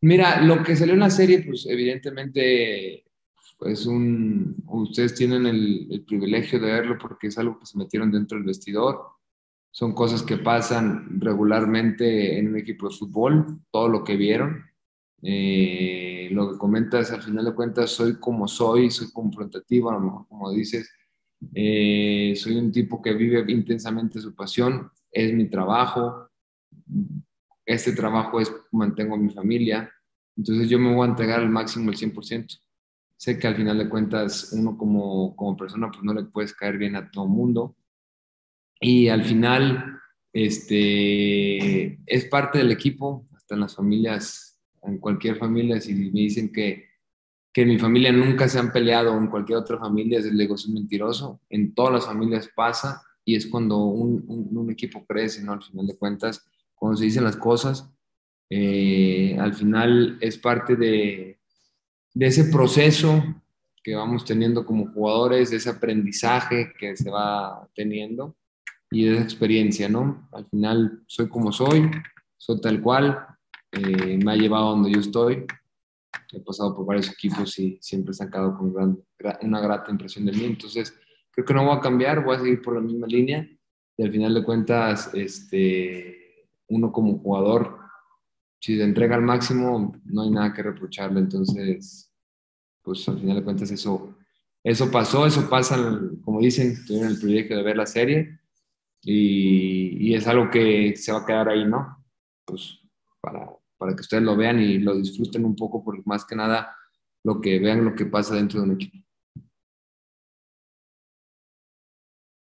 Mira, lo que salió en la serie, pues evidentemente, pues un, ustedes tienen el, el, privilegio de verlo porque es algo que se metieron dentro del vestidor. Son cosas que pasan regularmente en un equipo de fútbol, todo lo que vieron. Eh, lo que comentas, al final de cuentas, soy como soy, soy confrontativo, a lo mejor como dices, eh, soy un tipo que vive intensamente su pasión, es mi trabajo, este trabajo es mantengo a mi familia, entonces yo me voy a entregar al máximo el 100%. Sé que al final de cuentas uno como, como persona pues no le puedes caer bien a todo mundo y al final este, es parte del equipo, hasta en las familias, en cualquier familia, si me dicen que, que en mi familia nunca se han peleado en cualquier otra familia, es el negocio mentiroso, en todas las familias pasa y es cuando un, un, un equipo crece, ¿no? Al final de cuentas, cuando se dicen las cosas, eh, al final es parte de, ese proceso que vamos teniendo como jugadores, de ese aprendizaje que se va teniendo y de esa experiencia, ¿no? Al final soy como soy, soy tal cual, eh, me ha llevado donde yo estoy, he pasado por varios equipos y siempre he sacado con una grata impresión de mí, entonces creo que no voy a cambiar, voy a seguir por la misma línea y al final de cuentas, este uno como jugador, si se entrega al máximo, no hay nada que reprocharle. Entonces, pues al final de cuentas eso, eso pasó, eso pasa, como dicen, tuvieron el privilegio de ver la serie y, y, es algo que se va a quedar ahí, ¿no? Pues para, para que ustedes lo vean y lo disfruten un poco, porque más que nada lo que vean lo que pasa dentro de un equipo.